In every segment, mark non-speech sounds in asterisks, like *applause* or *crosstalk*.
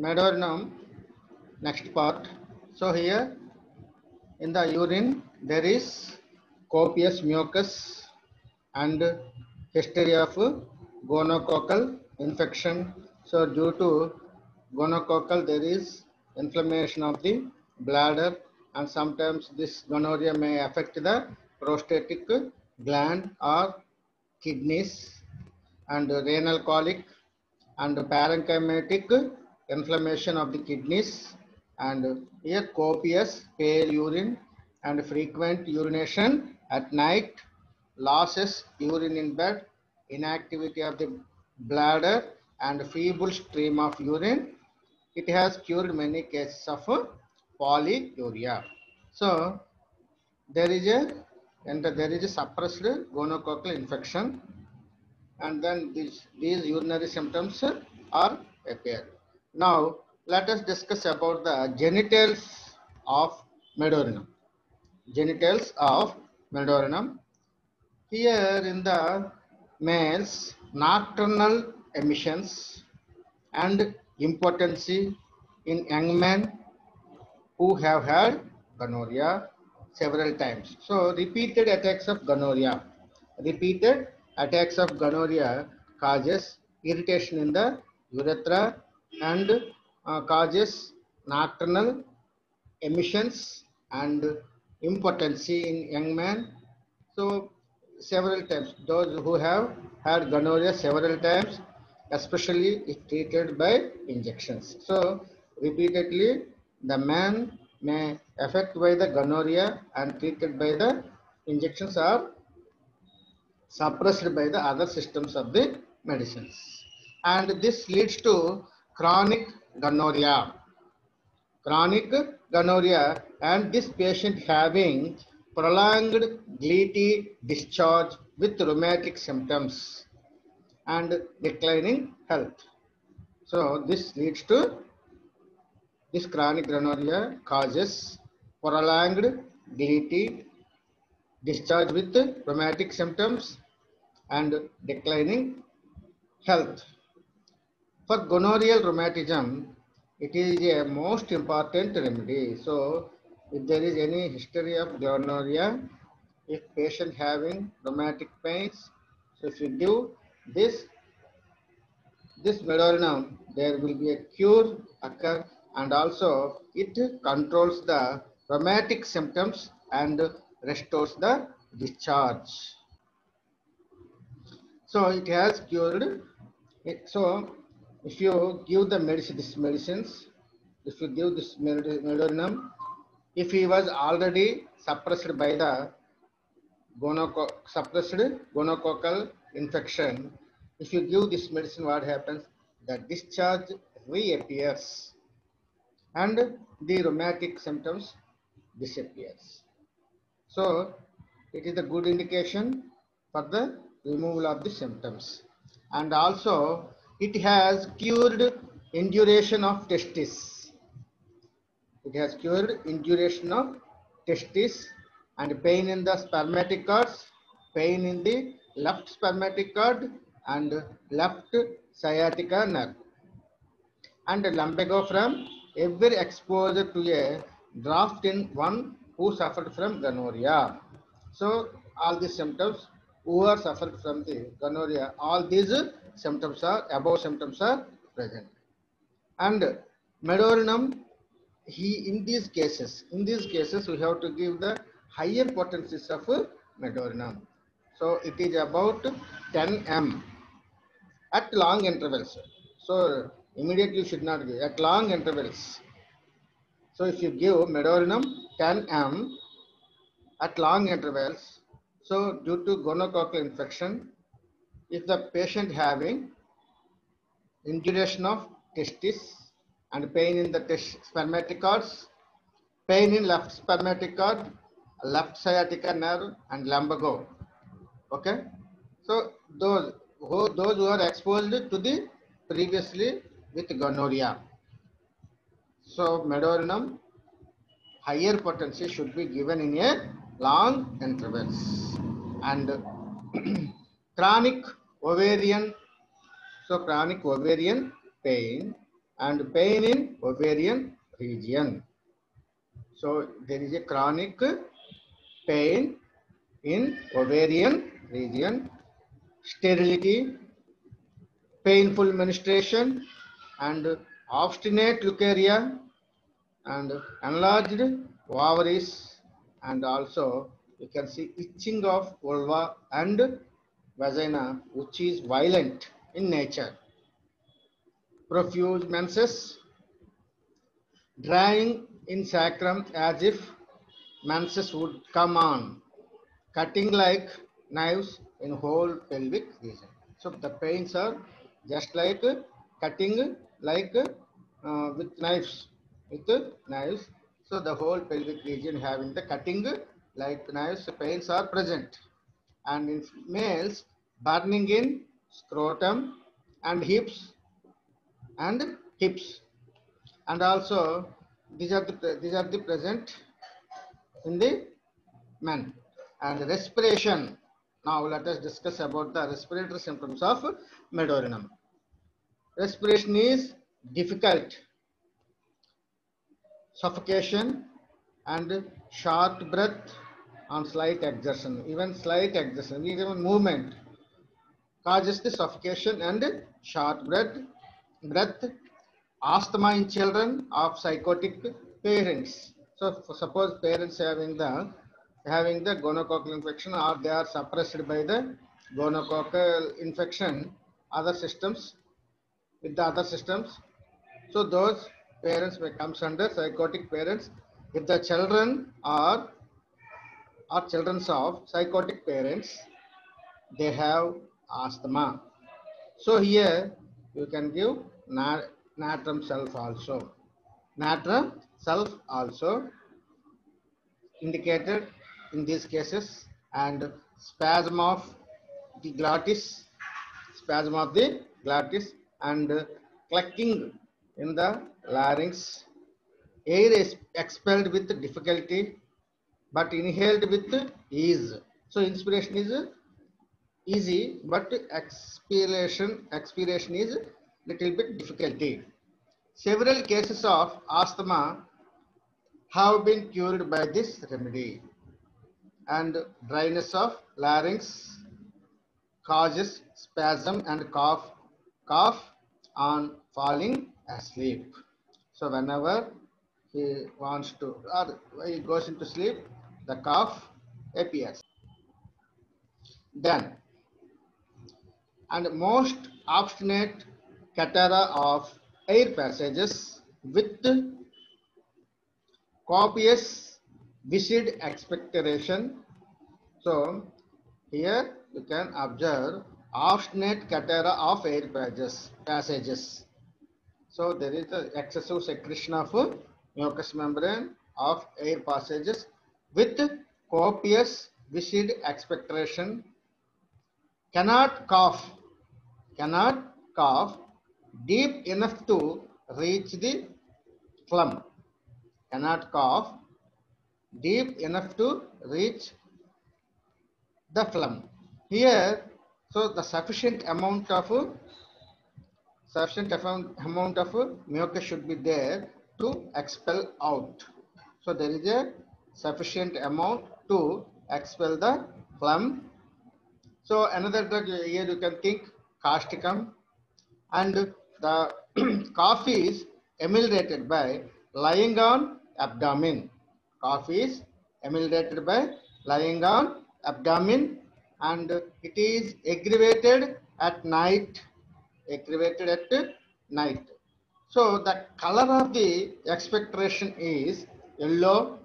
Medorrhinum, next part. So here in the urine there is copious mucus and history of gonococcal infection. So due to gonococcal there is inflammation of the bladder and sometimes this gonorrhea may affect the prostatic gland or kidneys and renal colic and parenchymatic inflammation of the kidneys and here copious pale urine and frequent urination at night losses urine in bed inactivity of the bladder and feeble stream of urine it has cured many cases of polyuria so there is a and there is a suppressed gonococcal infection and then these, these urinary symptoms are appeared. Now, let us discuss about the genitals of medorrhinum. Genitals of medorrhinum. Here in the males, nocturnal emissions and impotency in young men who have had gonorrhea several times. So, repeated attacks of gonorrhea. Repeated attacks of gonorrhea causes irritation in the urethra and uh, causes nocturnal emissions and impotency in young men. So several times, those who have had gonorrhea several times, especially is treated by injections. So repeatedly, the man may affect by the gonorrhea and treated by the injections are suppressed by the other systems of the medicines. And this leads to chronic gonorrhea. Chronic gonorrhea and this patient having prolonged gleety discharge with rheumatic symptoms and declining health. So this leads to this chronic gonorrhea causes prolonged gleety discharge with rheumatic symptoms and declining health. For gonorrheal rheumatism, it is a most important remedy. So, if there is any history of gonorrhea, if patient having rheumatic pains, so if you give this, this medorrhinum, there will be a cure occur and also it controls the rheumatic symptoms and restores the discharge. So it has cured. It, so if you give the medicine, this medicines, if you give this medorrhinum, if he was already suppressed by the suppressed gonococcal infection, if you give this medicine, what happens? The discharge reappears and the rheumatic symptoms disappears. So it is a good indication for the removal of the symptoms. And also it has cured induration of testis. It has cured induration of testis and pain in the spermatic cords, pain in the left spermatic cord and left sciatica nerve. And lumbago from every exposure to a draft in one who suffered from gonorrhea. So all these symptoms who are suffered from the gonorrhea, all these symptoms are above symptoms are present. And medorrhinum, he in these cases, in these cases we have to give the higher potencies of medorrhinum. So it is about 10 m at long intervals. So immediately should not give at long intervals. So if you give medorrhinum 10 m at long intervals, so due to gonococcal infection, if the patient having induration of testis and pain in the spermatic cords, pain in left spermatic cord, left sciatica nerve and lumbago. Okay. So those who, those who are exposed to the previously with gonorrhea. So medorrhinum higher potency should be given in a long intervals and *clears throat* chronic ovarian so chronic ovarian pain and pain in ovarian region. So there is a chronic pain in ovarian region, sterility, painful menstruation, and obstinate leukorrhea, and enlarged ovaries, and also you can see itching of vulva and vagina, which is violent in nature. Profuse menses, drying in sacrum as if menses would come on, cutting like knives in whole pelvic region. So the pains are just like cutting like uh, with knives, with knives. So the whole pelvic region having the cutting like knives pains are present. And in males, burning in scrotum and hips and hips. And also these are the these are the present in the men. And respiration. Now let us discuss about the respiratory symptoms of medorrhinum. Respiration is difficult, suffocation, and short breath on slight exertion. Even slight exertion, even movement causes the suffocation and short breath. Breath, asthma in children of sycotic parents. So suppose parents having the having the gonococcal infection or they are suppressed by the gonococcal infection, other systems with the other systems. So those parents may comes under sycotic parents. If the children are are children of sycotic parents, they have asthma. So here you can give nat natrum sulph also. Natrum sulph also indicated in these cases and spasm of the glottis, spasm of the glottis and clucking in the larynx. Air is expelled with difficulty but inhaled with ease. So inspiration is easy, but expiration expiration is little bit difficulty. Several cases of asthma have been cured by this remedy, and dryness of larynx causes spasm and cough cough on falling asleep. So whenever he wants to or he goes into sleep, the cough appears. Then, and most obstinate catarrh of air passages with copious viscid expectoration. So, here you can observe obstinate catarrh of air passages. passages. So, there is the excessive secretion of mucous membrane of air passages with copious viscid expectoration cannot cough cannot cough deep enough to reach the phlegm cannot cough deep enough to reach the phlegm here so the sufficient amount of sufficient amount of mucus should be there to expel out. So there is a sufficient amount to expel the phlegm. So another drug here you can think causticum and the *clears throat* cough is ameliorated by lying on abdomen. Cough is ameliorated by lying on abdomen. And it is aggravated at night. Aggravated at night. So the color of the expectoration is yellow,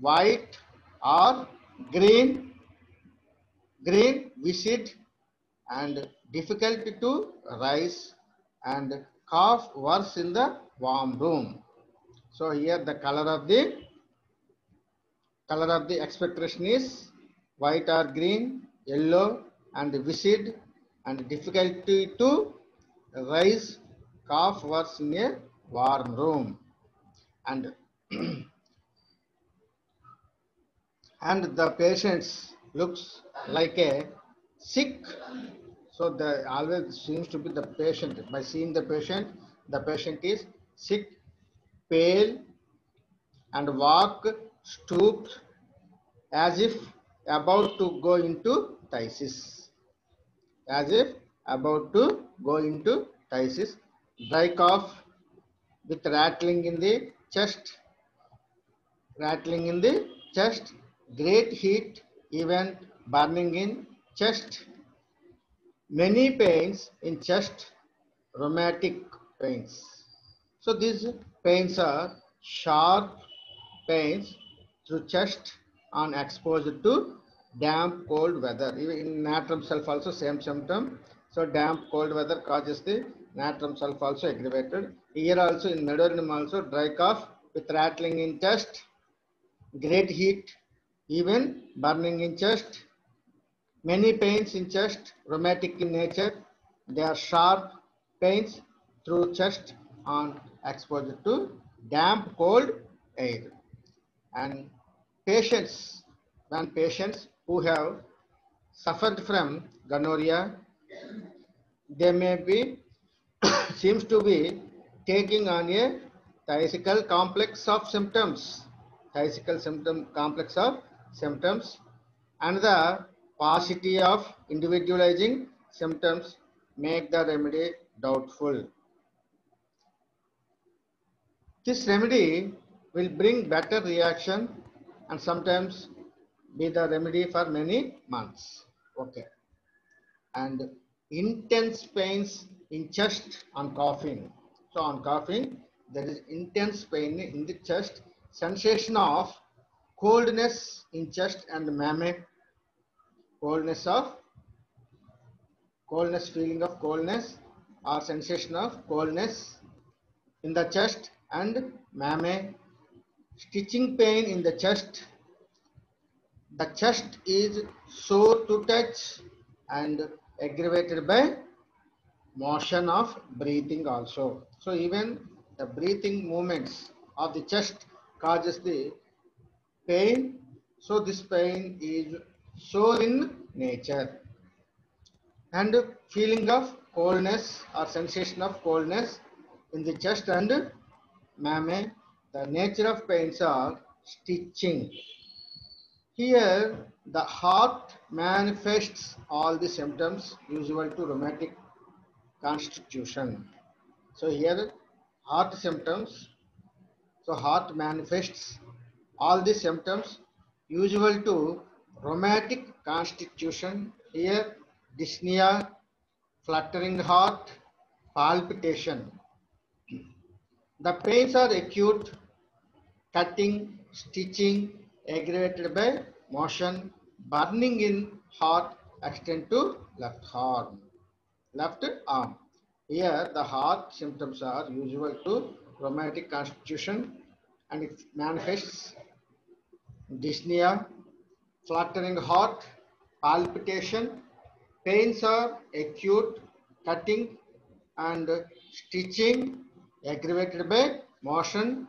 white or green, green, viscid and difficult to rise and cough worse in the warm room. So here the color of the color of the expectoration is white or green, yellow and viscid and difficulty to rise cough worse in a warm room and *clears throat* and the patients looks like a sick so the always seems to be the patient by seeing the patient the patient is sick, pale, and walk stooped as if about to go into phthisis. As if about to go into phthisis. Dry cough with rattling in the chest, rattling in the chest, great heat, even burning in chest, many pains in chest, rheumatic pains. So these pains are sharp pains through chest on exposure to damp cold weather. Even in natrum sulph also same symptom. So damp cold weather causes the natrum sulph also aggravated. Here also in medorrhinum also dry cough with rattling in chest, great heat, even burning in chest, many pains in chest, rheumatic in nature. They are sharp pains through chest on exposure to damp cold air. And patients, when patients who have suffered from gonorrhea, they may be, *coughs* seems to be taking on a phthisical complex of symptoms, phthisical symptom complex of symptoms, and the paucity of individualizing symptoms make the remedy doubtful. This remedy will bring better reaction and sometimes be the remedy for many months. Okay. And intense pains in chest on coughing. So on coughing, there is intense pain in the chest, sensation of coldness in chest and mammary, coldness of coldness, feeling of coldness or sensation of coldness in the chest and mammary, stitching pain in the chest. The chest is sore to touch and aggravated by motion of breathing also. So even the breathing movements of the chest causes the pain. So this pain is sore in nature. And feeling of coldness or sensation of coldness in the chest and mammary. The nature of pains are stitching. Here, the heart manifests all the symptoms usual to rheumatic constitution. So here, heart symptoms. So heart manifests all the symptoms usual to rheumatic constitution. Here, dyspnea, fluttering heart, palpitation. The pains are acute, cutting, stitching, aggravated by motion, burning in heart, extend to left arm. Left arm. Here, the heart symptoms are usual to rheumatic constitution and it manifests dyspnea, fluttering heart, palpitation. Pains are acute, cutting and stitching, aggravated by motion,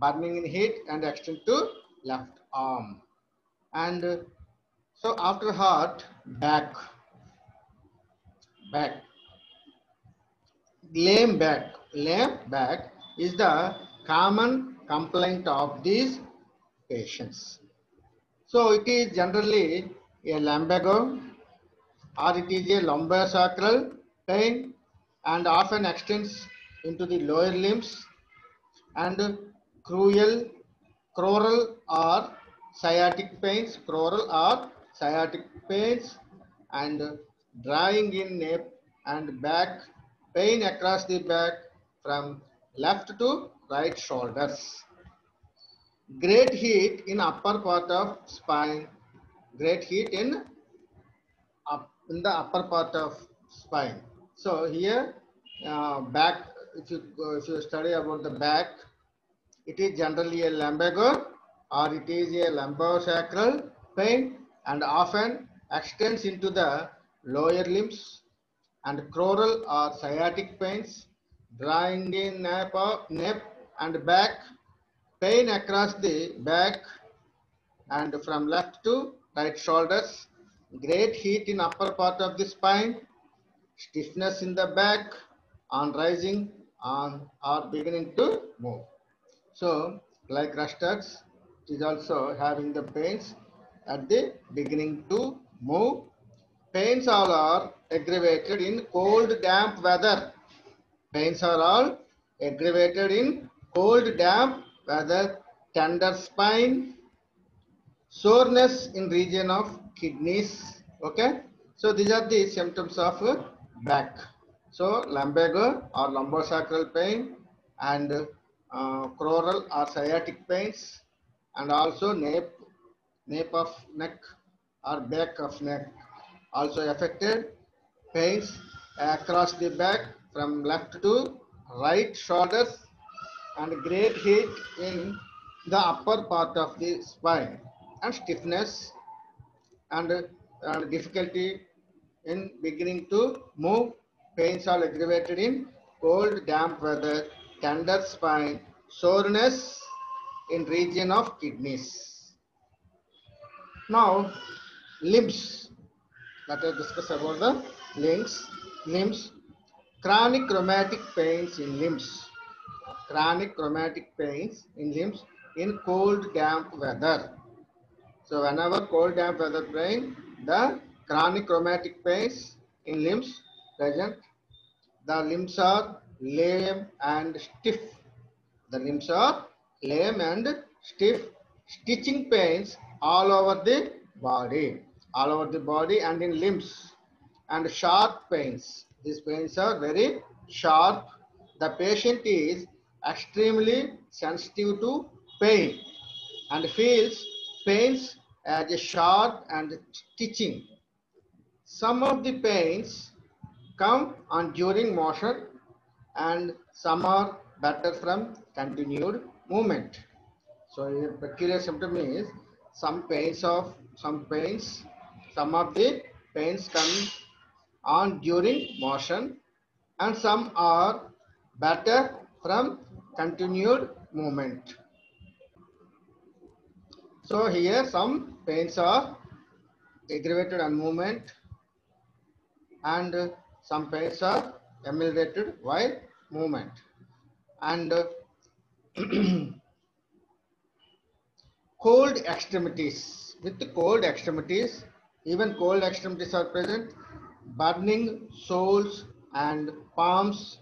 burning in heat and extend to left arm. And so after heart, back, back, lame back, lame back is the common complaint of these patients. So it is generally a lumbago or it is a lumbosacral pain and often extends into the lower limbs and cruel, crural or sciatic pains, crural or sciatic pains and drying in neck and back, pain across the back from left to right shoulders. Great heat in upper part of spine, great heat in up in the upper part of spine. So here uh, back, if you if you study about the back, it is generally a lumbago or it is a lumbosacral pain and often extends into the lower limbs and crural or sciatic pains, drawing in neck, neck and back, pain across the back and from left to right shoulders, great heat in upper part of the spine, stiffness in the back on rising on are beginning to move. So, like Rhus tox, is also having the pains at the beginning to move. Pains all are aggravated in cold, damp weather. Pains are all aggravated in cold, damp weather, tender spine, soreness in region of kidneys. Okay, so these are the symptoms of back. So lumbago or lumbosacral pain and uh, crural or sciatic pains and also nape, nape of neck or back of neck also affected. Pains across the back from left to right shoulders and great heat in the upper part of the spine and stiffness and, and difficulty in beginning to move. Pains are aggravated in cold, damp weather, tender spine, soreness in region of kidneys. Now, limbs. Let us discuss about the limbs. Limbs. Chronic rheumatic pains in limbs. Chronic rheumatic pains in limbs in cold, damp weather. So whenever cold, damp weather pain, the chronic rheumatic pains in limbs present. The limbs are lame and stiff. The limbs are lame and stiff. Stitching pains all over the body, all over the body and in limbs. And sharp pains. These pains are very sharp. The patient is extremely sensitive to pain and feels pains as a sharp and stitching. Some of the pains come on during motion and some are better from continued movement. So a peculiar symptom is some pains of some pains, some of the pains come on during motion and some are better from continued movement. So here some pains are aggravated on movement and some pains are ameliorated while movement. And *clears throat* cold extremities. With cold extremities, even cold extremities are present, burning soles and palms,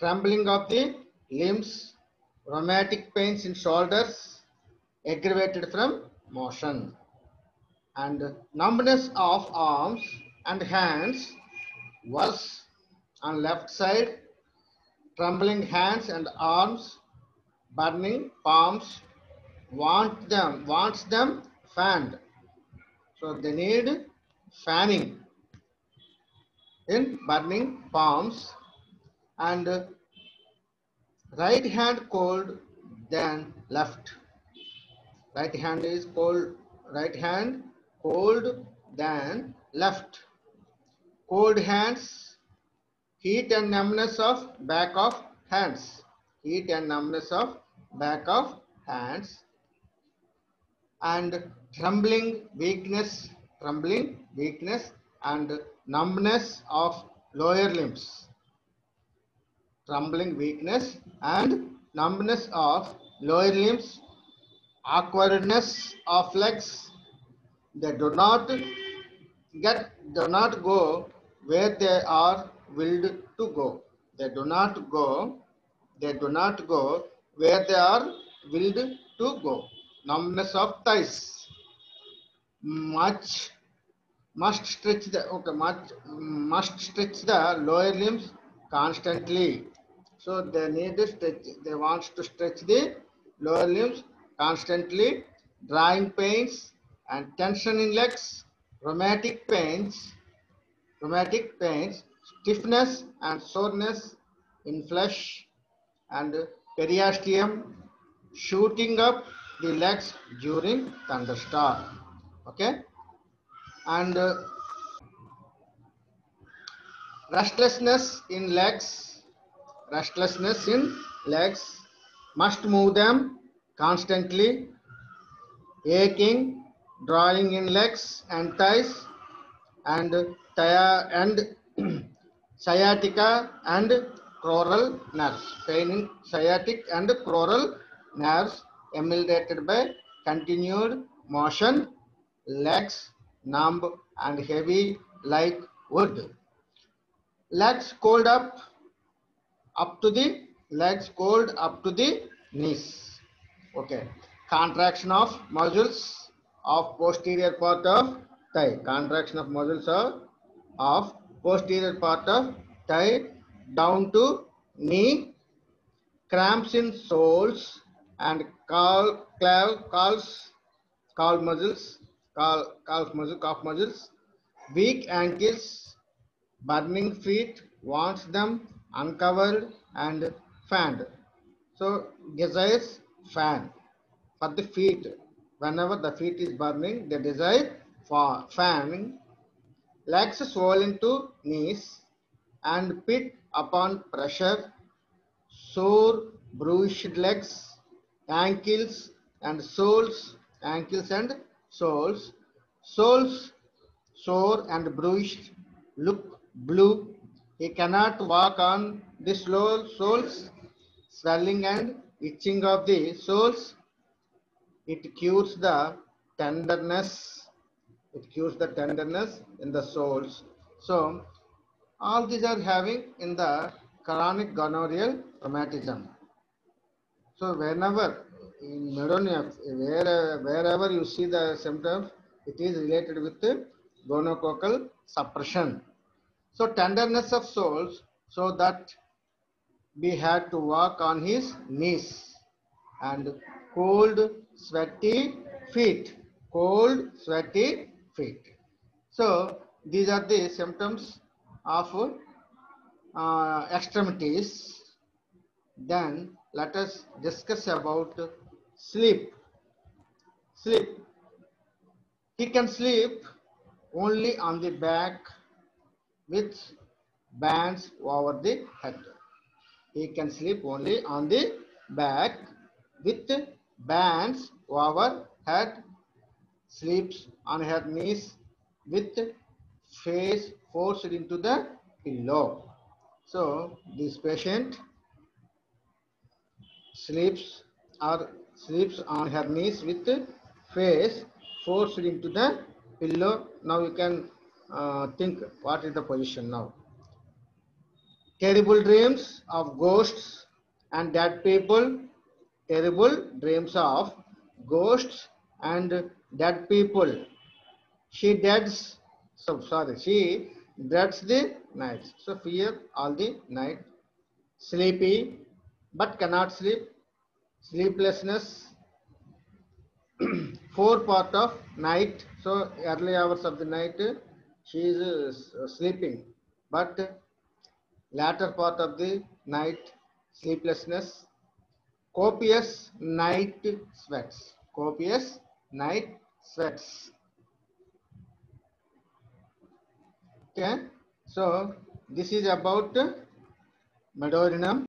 trembling of the limbs, rheumatic pains in shoulders, aggravated from motion, and numbness of arms and hands, worse on left side, trembling hands and arms, burning palms, want them, wants them fanned. So they need fanning in burning palms and right hand cold than left. Right hand is cold, right hand cold than left. Cold hands, heat and numbness of back of hands. Heat and numbness of back of hands and trembling weakness, trembling weakness and numbness of lower limbs. Trembling weakness and numbness of lower limbs, awkwardness of legs. They do not get, do not go where they are willed to go. They do not go, they do not go where they are willed to go numbness of thighs much must stretch the okay much must stretch the lower limbs constantly so they need to stretch they want to stretch the lower limbs constantly drawing pains and tension in legs rheumatic pains rheumatic pains stiffness and soreness in flesh and periosteum shooting up the legs during thunderstorm. Okay. And uh, restlessness in legs, restlessness in legs, must move them constantly, aching, drawing in legs and thighs, and, and *clears throat* sciatica and crural nerves. Pain in sciatic and crural nerves emulated by continued motion, legs numb and heavy like wood. Legs cold up, up to the legs cold up to the knees. Okay. Contraction of muscles of posterior part of thigh. Contraction of muscles of, of posterior part of thigh down to knee. Cramps in soles and calf, calf, calves, calf muscles, calf, muscle, calf muscles. Weak ankles, burning feet, wants them uncovered and fanned. So desires fan for the feet. Whenever the feet is burning, they desire for fanning. Legs swollen to knees and pit upon pressure. Sore, bruised legs, ankles and soles, ankles and soles. Soles sore and bruised, look blue. He cannot walk on the slow soles, swelling and itching of the soles. It cures the tenderness. It cures the tenderness in the soles. So, all these are having in the chronic gonorrheal rheumatism. So, whenever in medonia, where, wherever you see the symptoms, it is related with the gonococcal suppression. So tenderness of soles, so that we had to walk on his knees and cold, sweaty feet. Cold, sweaty feet. So these are the symptoms of uh, extremities. Then let us discuss about sleep. Sleep. He can sleep only on the back with bands over the head. He can sleep only on the back with bands over head. Sleeps on her knees with face forced into the pillow. So this patient sleeps or sleeps on her knees with face forced into the pillow. Now you can uh, think what is the position now. Terrible dreams of ghosts and dead people. Terrible dreams of ghosts and dead people. She dreads, so sorry, she dreads the night. So fear all the night. Sleepy, but cannot sleep. Sleeplessness, *clears throat* four part of night so early hours of the night she is uh, sleeping. But latter part of the night sleeplessness copious night sweats. Copious night sweats. Okay? So this is about medorrhinum